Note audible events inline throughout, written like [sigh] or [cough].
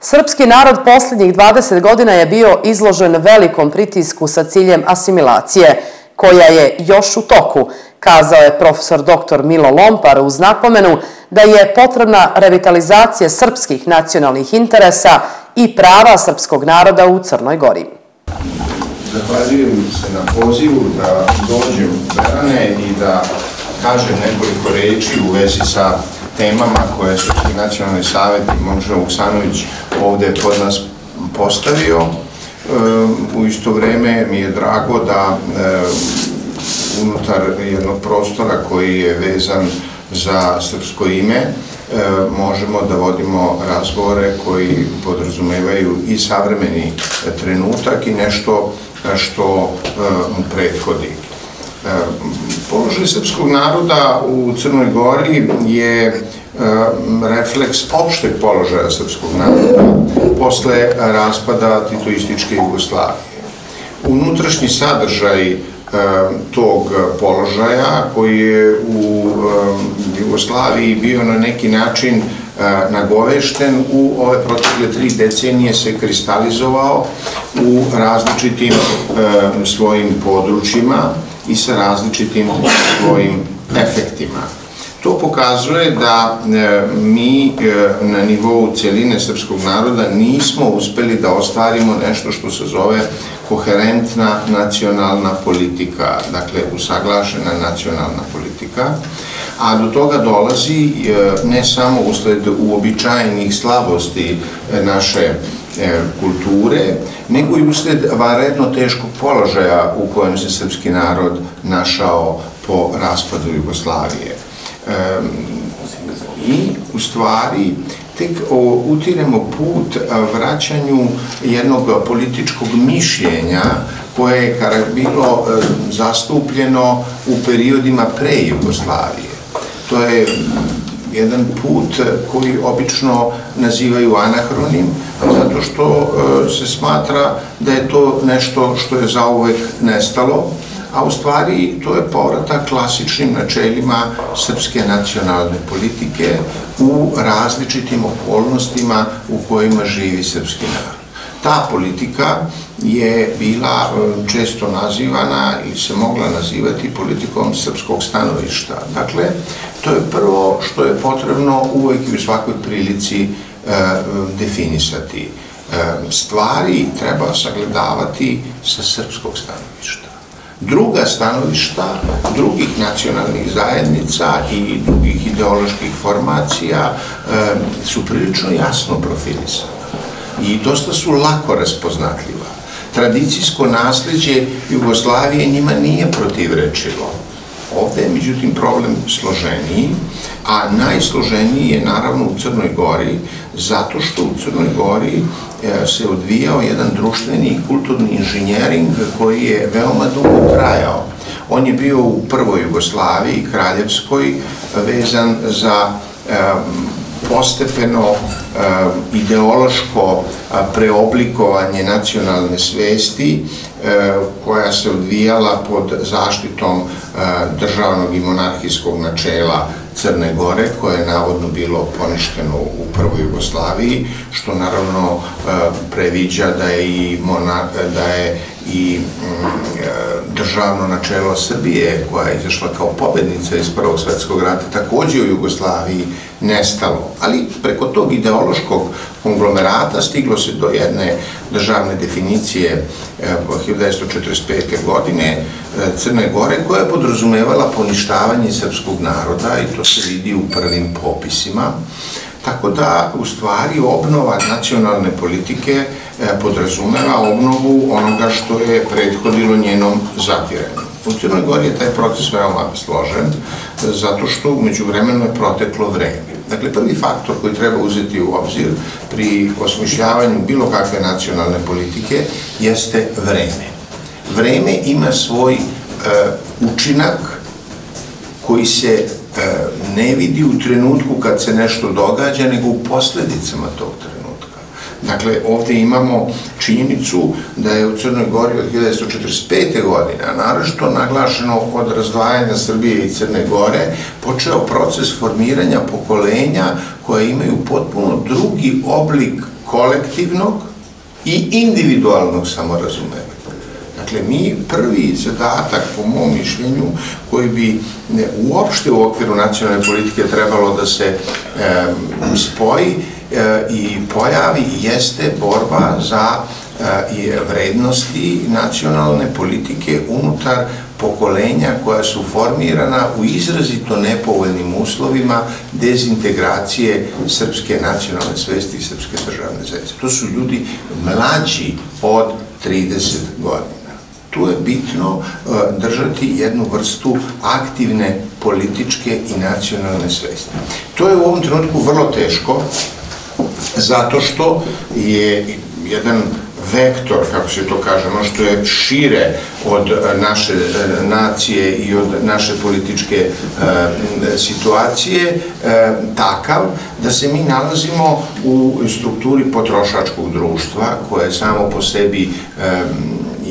Srpski narod posljednjih 20 godina je bio izložen velikom pritisku sa ciljem asimilacije, koja je još u toku, kazao je profesor dr. Milo Lompar uz napomenu da je potrebna revitalizacija srpskih nacionalnih interesa i prava srpskog naroda u Crnoj Gori. Zahvaljujem se na pozivu da dođem u Berane i da kažem nekoliko reči u vezi sa temama koje je Srpski nacionalni savjet i Momčina Vuksanović ovde kod nas postavio. U isto vreme mi je drago da unutar jednog prostora koji je vezan za srpsko ime možemo da vodimo razgovore koji podrazumevaju i savremeni trenutak i nešto što mu prethodi. Položaj srpskog naroda u Crnoj Gori je refleks opšteg položaja srpskog naroda posle raspada titoističke Jugoslavije. Unutrašnji sadržaj tog položaja koji je u Jugoslaviji bio na neki način nagovešten u ove protekle tri decenije se kristalizovao u različitim svojim područjima i sa različitim svojim efektima. To pokazuje da mi na nivou cijeline srpskog naroda nismo uspeli da ostvarimo nešto što se zove koherentna nacionalna politika, dakle usaglašena nacionalna politika, a do toga dolazi ne samo usled uobičajenih slabosti naše kulture, nego i usled varedno teškog položaja u kojem se srpski narod našao po raspadu Jugoslavije. I u stvari tek utiremo put vraćanju jednog političkog mišljenja koje je bilo zastupljeno u periodima pre Jugoslavije. To je jedan put koji obično nazivaju anahronim, zato što se smatra da je to nešto što je zauvek nestalo, a u stvari to je povratak klasičnim načelima srpske nacionalne politike u različitim okolnostima u kojima živi srpski narod. Ta politika je bila često nazivana ili se mogla nazivati politikom srpskog stanovišta. Dakle, to je prvo što je potrebno uvek i u svakoj prilici definisati. Stvari treba sagledavati sa srpskog stanovišta. Druga stanovišta drugih nacionalnih zajednica i drugih ideoloških formacija su prilično jasno profilisane i dosta su lako raspoznatljiva. Tradicijsko nasljeđe Jugoslavije njima nije protivrečivo. Ovde je, međutim, problem složeniji, a najsloženiji je naravno u Crnoj Gori, zato što u Crnoj Gori se odvijao jedan društveni i kulturni inženjering koji je veoma dugo trajao. On je bio u prvoj Jugoslaviji, kraljevskoj, vezan za postepeno ideološko preoblikovanje nacionalne svesti koja se odvijala pod zaštitom državnog i monarhijskog načela Crne Gore, koje je navodno bilo poništeno u prvoj Jugoslaviji, što naravno previđa da je i, da je i državno načelo Srbije, koja je izašla kao pobednica iz Prvog svetskog rata, takođe u Jugoslaviji nestalo. Ali preko tog ideološkog konglomerata stiglo se do jedne državne definicije 1945. godine Crne Gore, koja je podrazumevala poništavanje srpskog naroda i to se vidi u prvim popisima. Tako da, u stvari, obnova nacionalne politike podrazumeva obnovu onoga što je prethodilo njenom zatiranju. U Crnoj Gori je taj proces veoma složen, zato što umeđu vremenu je proteklo vreme. Dakle, prvi faktor koji treba uzeti u obzir pri osmišljavanju bilo kakve nacionalne politike jeste vreme. Vreme ima svoj učinak koji se ne vidi u trenutku kad se nešto događa, nego u posledicama tog trenutka. Dakle, ovde imamo činjenicu da je u Crnoj Gori od 1945. godine, a naravno naglašeno od razdvajanja Srbije i Crne Gore, počeo proces formiranja pokolenja koje imaju potpuno drugi oblik kolektivnog i individualnog samorazumevanja. Dakle, mi prvi zadatak, po mom mišljenju, koji bi ne, uopšte u okviru nacionalne politike trebalo da se spoji i pojavi, jeste borba za i vrednosti nacionalne politike unutar pokolenja koja su formirana u izrazito nepovoljnim uslovima dezintegracije srpske nacionalne svesti i srpske državne zajednice. To su ljudi mlađi od 30 godina. Tu je bitno držati jednu vrstu aktivne političke i nacionalne svesti. To je u ovom trenutku vrlo teško, zato što je jedan vektor, kako se to kaže, ono što je šire od e, naše e, nacije i od naše političke e, situacije takav da se mi nalazimo u strukturi potrošačkog društva koje samo po sebi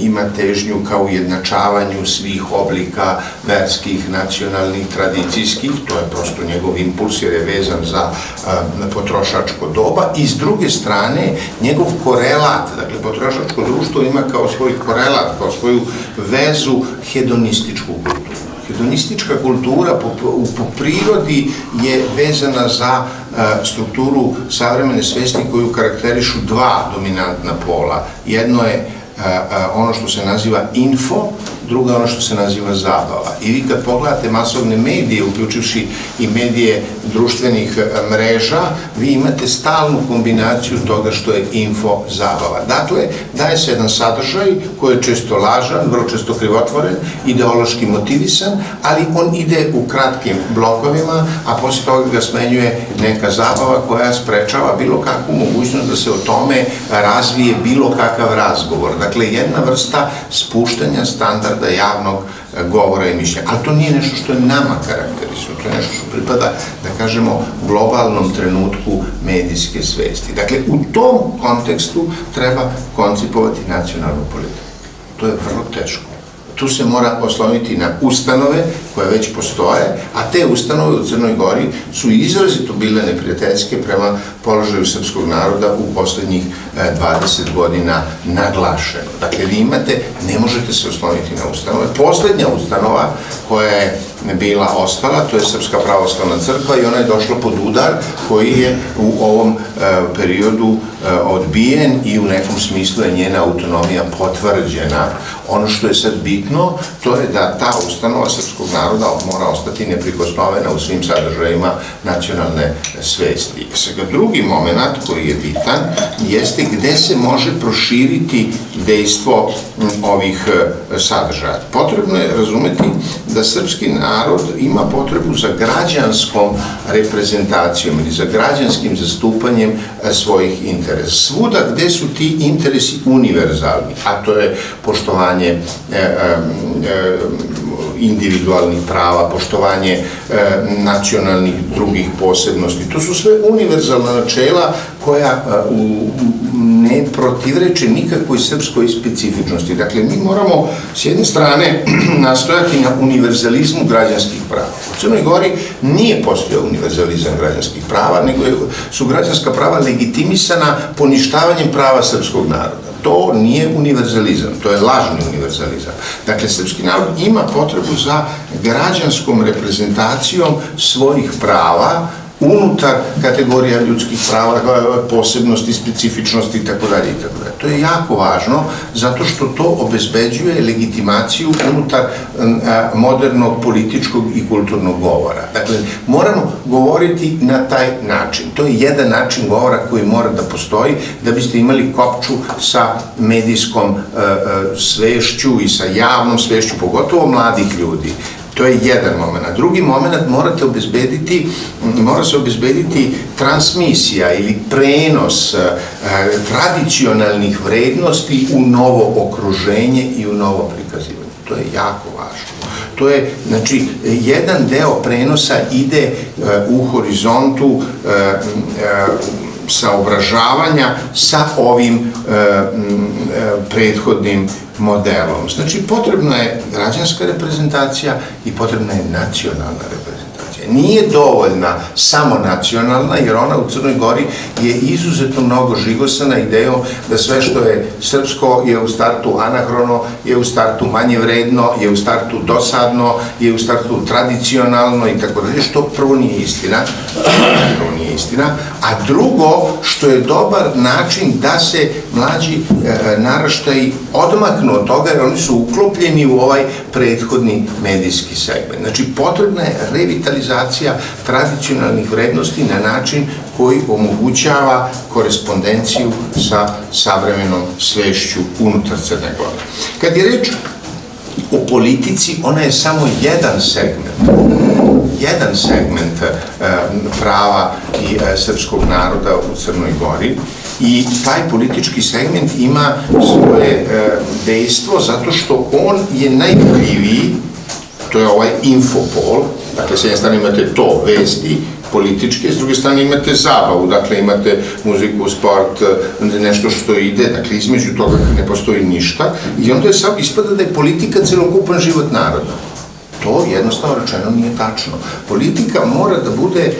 ima težnju kao ujednačavanju svih oblika verskih, nacionalnih, tradicijskih, to je prosto njegov impuls jer je vezan za potrošačko doba i s druge strane njegov korelat, dakle potrošačko društvo ima kao svoj korelat, kao svoju vezu hedonističku kulturu. Hedonistička kultura po, po prirodi je vezana za strukturu savremene svesti koju karakterišu dva dominantna pola. Jedno je ono što se naziva info, druga ono što se naziva zabava. I vi kad pogledate masovne medije, uključivši i medije društvenih e, mreža, vi imate stalnu kombinaciju toga što je info zabava. Dakle, daje se jedan sadržaj koji je često lažan, vrlo često krivotvoren, ideološki motivisan, ali on ide u kratkim blokovima, a posle toga ga smenjuje neka zabava koja sprečava bilo kakvu mogućnost da se o tome razvije bilo kakav razgovor. Dakle, jedna vrsta spuštanja standarda javnog e, govora i mišljenja. Ali to nije nešto što je nama karakterisno, to je nešto što pripada, da kažemo, globalnom trenutku medijske svesti. Dakle, u tom kontekstu treba koncipovati nacionalnu politiku. To je vrlo teško tu se mora osloniti na ustanove koje već postoje, a te ustanove u Crnoj Gori su izrazito bile neprijateljske prema položaju srpskog naroda u poslednjih 20 e, godina naglašeno. Dakle, vi imate, ne možete se osloniti na ustanove. Poslednja ustanova koja je bila ostala, to je Srpska pravoslavna crkva i ona je došla pod udar koji je u ovom e, periodu e, odbijen i u nekom smislu je njena autonomija potvrđena. Ono što je sad bitno, to je da ta ustanova srpskog naroda mora ostati neprikosnovena u svim sadržajima nacionalne svesti. Sada drugi moment koji je bitan jeste gde se može proširiti dejstvo ovih e, sadržaja. Potrebno je razumeti da srpski narod ima potrebu za građanskom reprezentacijom ili za građanskim zastupanjem e, svojih interesa. Svuda gde su ti interesi univerzalni, a to je poštovanje e, e, individualnih prava, poštovanje e, nacionalnih drugih posebnosti. To su sve univerzalna načela koja e, ne protivreče nikakvoj srpskoj specifičnosti. Dakle, mi moramo s jedne strane [clears throat] nastojati na univerzalizmu građanskih prava. U Crnoj Gori nije postojao univerzalizam građanskih prava, nego su građanska prava legitimisana poništavanjem prava srpskog naroda to nije univerzalizam, to je lažni univerzalizam. Dakle, srpski narod ima potrebu za građanskom reprezentacijom svojih prava unutar kategorija ljudskih prava, posebnosti, specifičnosti i tako dalje i tako dalje. To je jako važno zato što to obezbeđuje legitimaciju unutar modernog političkog i kulturnog govora. Dakle, moramo govoriti na taj način. To je jedan način govora koji mora da postoji da biste imali kopču sa medijskom svešću i sa javnom svešću, pogotovo mladih ljudi. To je jedan moment. Drugi moment morate obezbediti, mora se obezbediti transmisija ili prenos e, tradicionalnih vrednosti u novo okruženje i u novo prikazivanje. To je jako važno. To je, znači, jedan deo prenosa ide e, u horizontu e, saobražavanja sa ovim e, e, prethodnim modelom. Znači, potrebna je građanska reprezentacija i potrebna je nacionalna reprezentacija. Nije dovoljna samo nacionalna, jer ona u Crnoj Gori je izuzetno mnogo žigosana idejom da sve što je srpsko je u startu anahrono, je u startu manje vredno, je u startu dosadno, je u startu tradicionalno i tako dalje, što prvo nije istina, prvo nije istina, a drugo, što je dobar način da se mlađi e, naraštaji odmaknu od toga, jer oni su uklopljeni u ovaj prethodni medijski segment. Znači, potrebna je revitalizacija tradicionalnih vrednosti na način koji omogućava korespondenciju sa savremenom svešću unutar Crne Gore. Kad je reč o politici, ona je samo jedan segment jedan segment e, prava i e, srpskog naroda u Crnoj Gori i taj politički segment ima svoje e, dejstvo zato što on je najvidljiviji to je ovaj infopol, dakle s jedne strane imate to, vesti, političke, s druge strane imate zabavu, dakle imate muziku, sport, nešto što ide, dakle između toga ne postoji ništa i onda je sad ispada da je politika celokupan život naroda. To jednostavno rečeno nije tačno. Politika mora da bude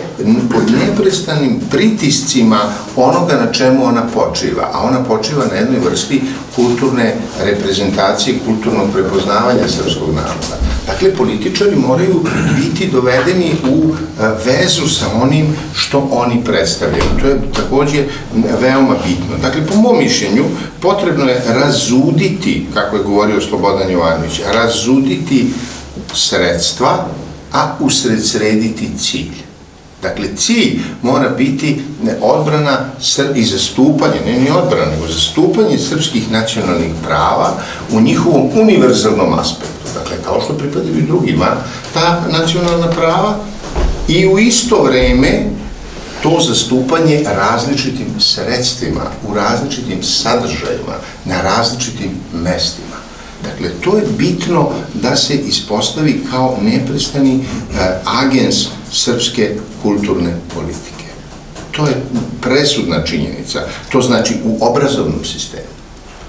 pod neprestanim pritiscima onoga na čemu ona počiva, a ona počiva na jednoj vrsti kulturne reprezentacije, kulturnog prepoznavanja srpskog naroda. Dakle, političari moraju biti dovedeni u e, vezu sa onim što oni predstavljaju. To je takođe veoma bitno. Dakle, po mom mišljenju, potrebno je razuditi, kako je govorio Slobodan Jovanović, razuditi sredstva, a usred srediti cilj. Dakle, cilj mora biti odbrana i zastupanje, ne ni odbrana, nego zastupanje srpskih nacionalnih prava u njihovom univerzalnom aspektu. Dakle, kao što pripadaju drugima, ta nacionalna prava i u isto vreme to zastupanje različitim sredstvima, u različitim sadržajima, na različitim mestima. Dakle, to je bitno da se ispostavi kao neprestani e, agens srpske kulturne politike. To je presudna činjenica. To znači u obrazovnom sistemu.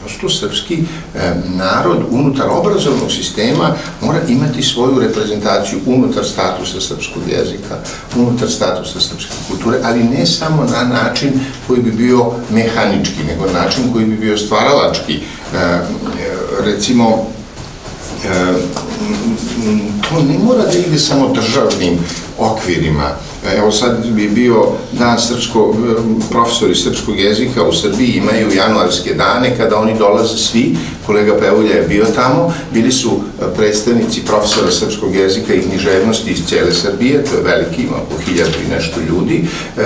Prosto srpski e, narod unutar obrazovnog sistema mora imati svoju reprezentaciju unutar statusa srpskog jezika, unutar statusa srpske kulture, ali ne samo na način koji bi bio mehanički, nego način koji bi bio stvaralački. E, recimo, e, to ne mora da ide samo državnim okvirima. Evo sad bi bio dan srpsko, profesori srpskog jezika u Srbiji imaju januarske dane kada oni dolaze svi, kolega Peulja je bio tamo, bili su predstavnici profesora srpskog jezika i književnosti iz cijele Srbije, to je veliki, ima oko hiljadu i nešto ljudi, e,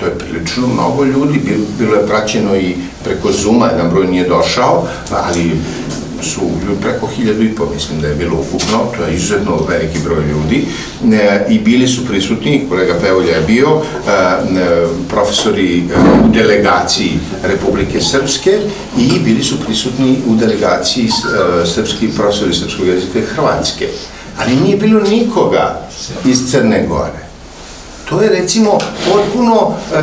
to je prilično mnogo ljudi, bilo je praćeno i preko Zuma, jedan broj nije došao, ali su preko hiljadu i po, mislim da je bilo ukupno, to je izuzetno veliki broj ljudi e, i bili su prisutni, kolega Pevolja je bio, e, e, profesori u delegaciji Republike Srpske i bili su prisutni u delegaciji srpski profesori srpskog jezika Hrvatske. Ali nije bilo nikoga iz Crne Gore. To je recimo potpuno e,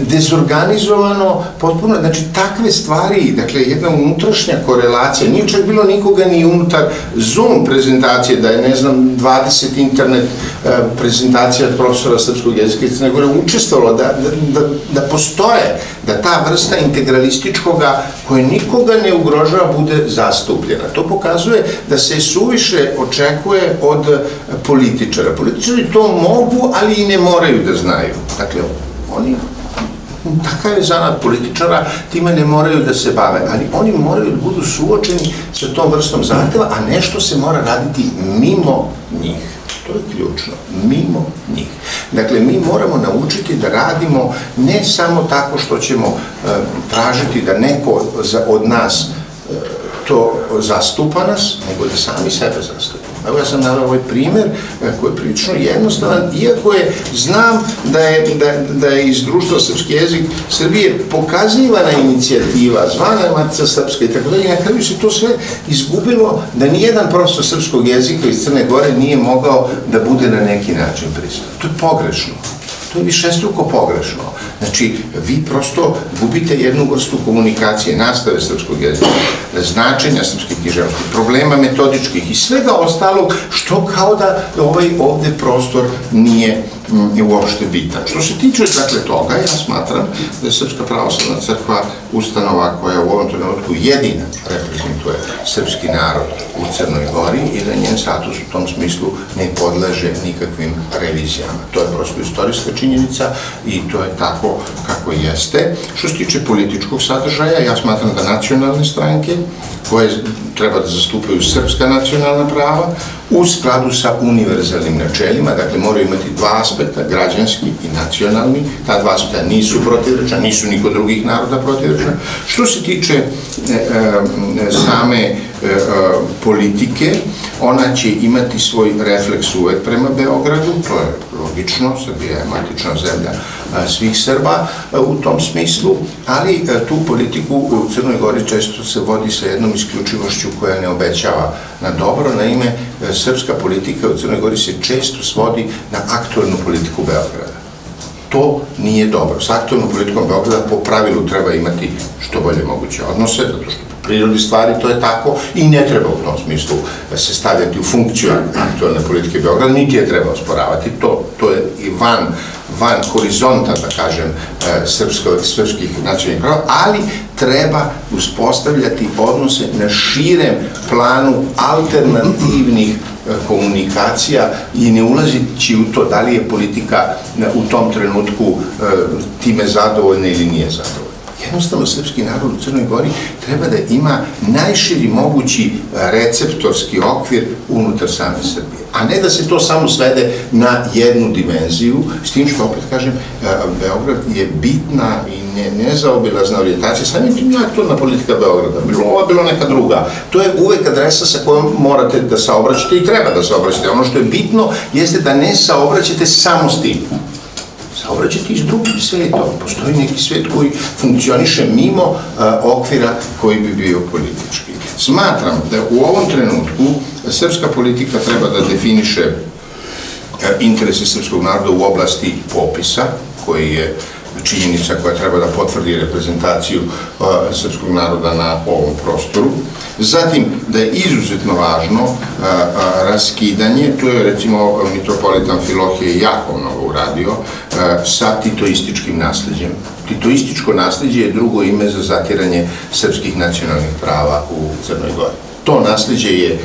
dezorganizovano, potpuno, znači takve stvari, dakle jedna unutrašnja korelacija, nije čak bilo nikoga ni unutar Zoom prezentacije, da je ne znam 20 internet e, prezentacija profesora srpskog jezika nego je učestvovalo da, da, da, da postoje, da ta vrsta integralističkoga koje nikoga ne ugrožava bude zastupljena. To pokazuje da se suviše očekuje od političara. Političari to mogu, ali i ne moraju da znaju. Dakle, oni takav je zanat političara, time ne moraju da se bave, ali oni moraju da budu suočeni sa tom vrstom zahteva, a nešto se mora raditi mimo njih. To je ključno, mimo njih. Dakle, mi moramo naučiti da radimo ne samo tako što ćemo e, tražiti da neko od nas e, to zastupa nas, nego da sami sebe zastupamo. Evo ja sam naveo ovaj primer e, koji je prilično jednostavan, iako je, znam da je, da, da je iz društva srpski jezik Srbije pokazivana inicijativa, zvana je Matica Srpska i tako dalje, na kraju se to sve izgubilo da nijedan profesor srpskog jezika iz Crne Gore nije mogao da bude na neki način prisutan. To je pogrešno. To je višestruko pogrešno. Znači, vi prosto gubite jednu vrstu komunikacije, nastave srpskog jezika, značenja srpske književnosti, problema metodičkih i svega ostalog, što kao da ovaj ovde prostor nije je uopšte bitan. Što se tiče dakle toga, ja smatram da je Srpska pravoslavna crkva ustanova koja u ovom trenutku jedina reprezentuje srpski narod u Crnoj Gori i da njen status u tom smislu ne podleže nikakvim revizijama. To je prosto istorijska činjenica i to je tako kako jeste. Što se tiče političkog sadržaja, ja smatram da nacionalne stranke koje treba da zastupaju srpska nacionalna prava u skladu sa univerzalnim načelima, dakle moraju imati dva aspekta, građanski i nacionalni, ta dva aspekta nisu protivrečna, nisu niko drugih naroda protivrečna. Što se tiče e, e, same politike, ona će imati svoj refleks uvek prema Beogradu, to je logično, Srbija je matična zemlja svih Srba u tom smislu, ali tu politiku u Crnoj Gori često se vodi sa jednom isključivošću koja ne obećava na dobro, na ime srpska politika u Crnoj Gori se često svodi na aktualnu politiku Beograda. To nije dobro. S aktualnom politikom Beograda po pravilu treba imati što bolje moguće odnose, zato što prirodi stvari to je tako i ne treba u tom smislu se stavljati u funkciju aktualne politike Beograda, niti je treba osporavati. To, to je i van van horizonta, da kažem, e, srpsko, srpskih nacionalnih prava, ali treba uspostavljati odnose na širem planu alternativnih e, komunikacija i ne ulazići u to da li je politika e, u tom trenutku time zadovoljna ili nije zadovoljna. Jednostavno, srpski narod u Crnoj Gori treba da ima najširi mogući receptorski okvir unutar same Srbije a ne da se to samo svede na jednu dimenziju, s tim što opet kažem, e, Beograd je bitna i ne, nezaobilazna orijentacija, samim tim je aktualna politika Beograda, bilo ova, bilo neka druga. To je uvek adresa sa kojom morate da saobraćate i treba da saobraćate. Ono što je bitno jeste da ne saobraćate samo s tim saobraćati i s drugim svetom. Postoji neki svet koji funkcioniše mimo uh, okvira koji bi bio politički. Smatram da u ovom trenutku srpska politika treba da definiše e, interese srpskog naroda u oblasti popisa, koji je činjenica koja treba da potvrdi reprezentaciju uh, srpskog naroda na ovom prostoru. Zatim, da je izuzetno važno uh, uh, raskidanje, tu je recimo mitropolitan Filohije jako mnogo uradio, sa titoističkim nasledđem. Titoističko nasledđe je drugo ime za zatiranje srpskih nacionalnih prava u Crnoj Gori. To nasledđe je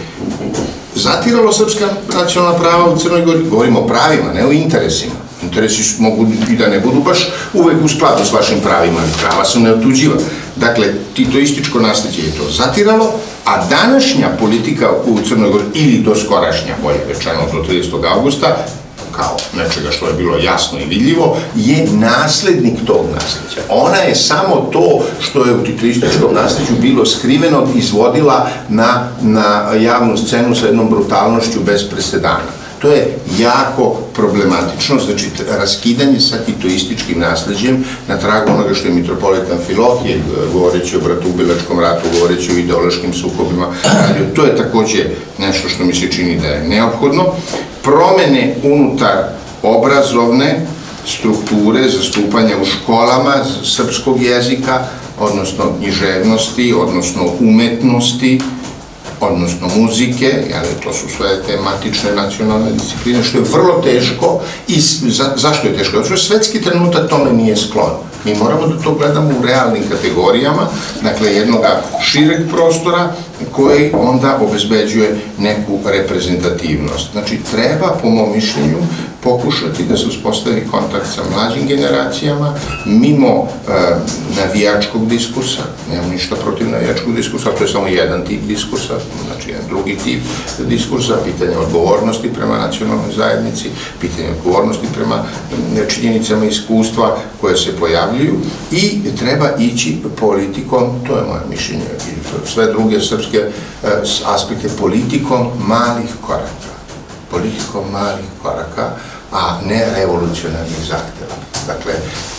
zatiralo srpska nacionalna prava u Crnoj Gori, govorimo o pravima, ne o interesima interesi mogu i da ne budu baš uvek u skladu s vašim pravima, prava su neotuđiva. Dakle, titoističko nasljeđe je to zatiralo, a današnja politika u Crnoj Gori, ili do skorašnja, bolje rečeno do 30. augusta, kao nečega što je bilo jasno i vidljivo, je naslednik tog nasljeđa. Ona je samo to što je u titoističkom nasljeđu bilo skriveno izvodila na, na javnu scenu sa jednom brutalnošću bez presedana. To je jako problematično, znači raskidanje sa titoističkim nasledđem na tragu onoga što je mitropolitan Filohije, eh, govoreći o bratubilačkom ratu, govoreći o ideološkim sukobima, to je takođe nešto što mi se čini da je neophodno. Promene unutar obrazovne strukture zastupanja u školama srpskog jezika, odnosno književnosti, odnosno umetnosti, odnosno muzike, jel, to su sve tematične nacionalne discipline, što je vrlo teško i za, zašto je teško? Zato svetski trenutak tome nije sklon. Mi moramo da to gledamo u realnim kategorijama, dakle jednog šireg prostora koji onda obezbeđuje neku reprezentativnost. Znači, treba, po mom mišljenju, pokušati da se uspostavi kontakt sa mlađim generacijama, mimo e, navijačkog diskursa, nemam ništa protiv navijačkog diskursa, to je samo jedan tip diskursa, znači jedan drugi tip diskursa, pitanje odgovornosti prema nacionalnoj zajednici, pitanje odgovornosti prema činjenicama iskustva koje se pojavljuju i treba ići politikom, to je moje mišljenje, i sve druge srpske e, aspekte politikom malih koraka politikom malih koraka, a ne revolucionarnih zahteva. Dakle,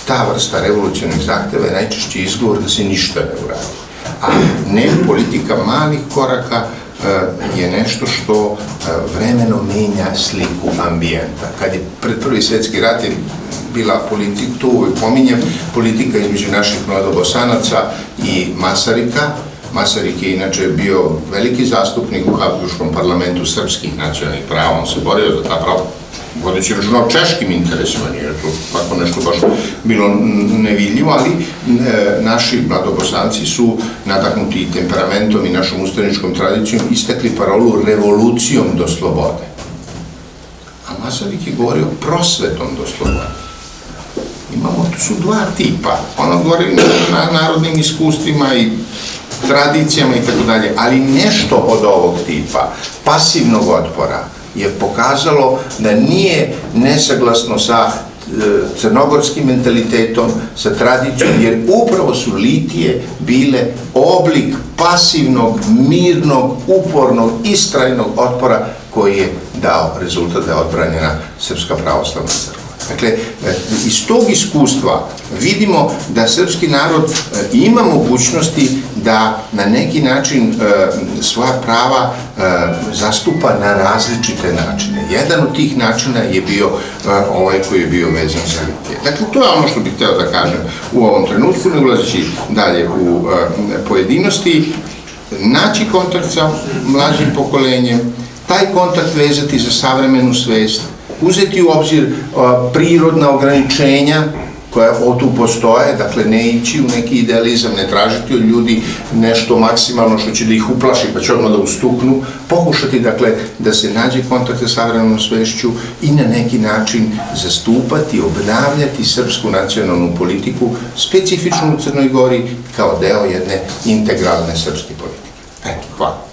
ta vrsta revolucionarnih zahteva je najčešće izgovor da se ništa ne uradi. A ne politika malih koraka eh, je nešto što eh, vremeno menja sliku ambijenta. Kad je pred prvi svetski rat bila politika, tu uvijek pominjem, politika između naših mladobosanaca i Masarika. Masarik je inače bio veliki zastupnik u Habsburgskom parlamentu srpskih nacionalnih prava, on se borio za ta prava vodeći računa o češkim interesima, nije to tako nešto baš bilo nevidljivo, ali e, naši mladobosanci su nadahnuti temperamentom i našom ustaničkom tradicijom istekli parolu revolucijom do slobode. A Masarik je govorio prosvetom do slobode. Imamo, tu su dva tipa. Ono govori na narodnim iskustvima i tradicijama i tako dalje, ali nešto od ovog tipa, pasivnog otpora, je pokazalo da nije nesaglasno sa e, crnogorskim mentalitetom, sa tradicijom, jer upravo su litije bile oblik pasivnog, mirnog, upornog, istrajnog otpora koji je dao rezultat da je odbranjena Srpska pravoslavna crkva. Dakle, e, iz tog iskustva vidimo da srpski narod e, ima mogućnosti da na neki način e, svoja prava zastupa na različite načine. Jedan od tih načina je bio ovaj koji je bio vezan za litije. Dakle, to je ono što bih hteo da kažem u ovom trenutku, ne ulazeći dalje u pojedinosti, naći kontakt sa mlađim pokolenjem, taj kontakt vezati za savremenu svest, uzeti u obzir prirodna ograničenja koja tu postoje, dakle ne ići u neki idealizam, ne tražiti od ljudi nešto maksimalno što će da ih uplaši pa će odmah da ustuknu, pokušati dakle da se nađe kontakt sa savremenom svešću i na neki način zastupati, obnavljati srpsku nacionalnu politiku, specifičnu u Crnoj Gori, kao deo jedne integralne srpske politike. Eto, hvala.